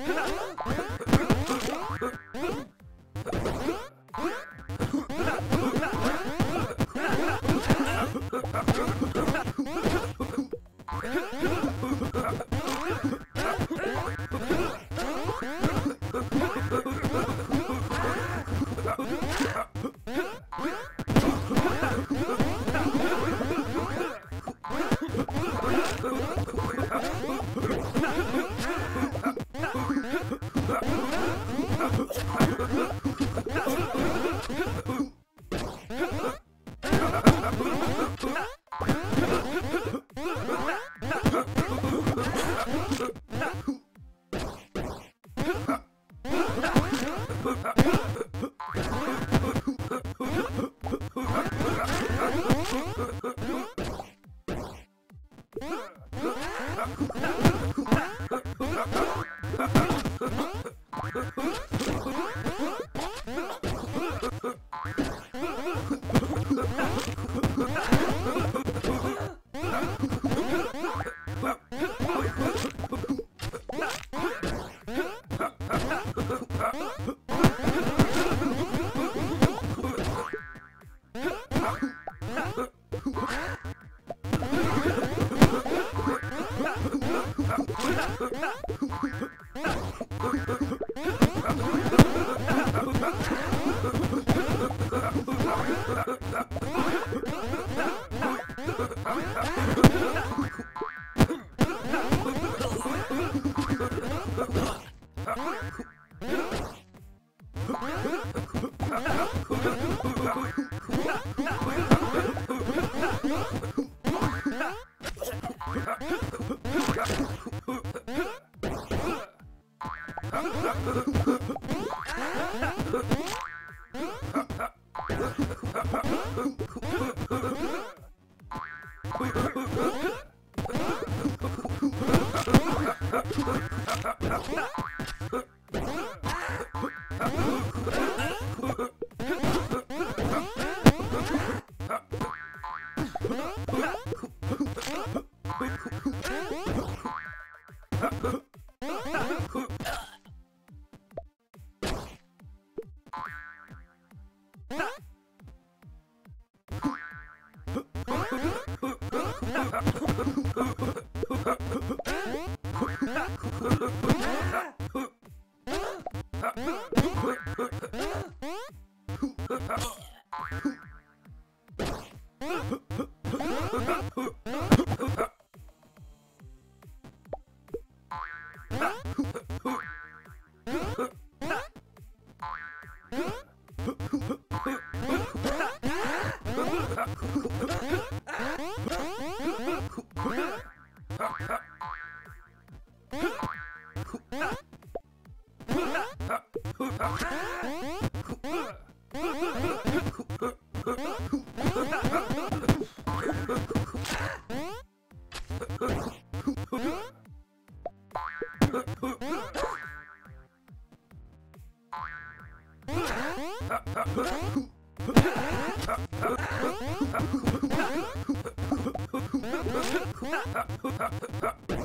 Yeah. Huh? Huh? Ha ha ha! Ha ha ha! you Ha ha ha ha!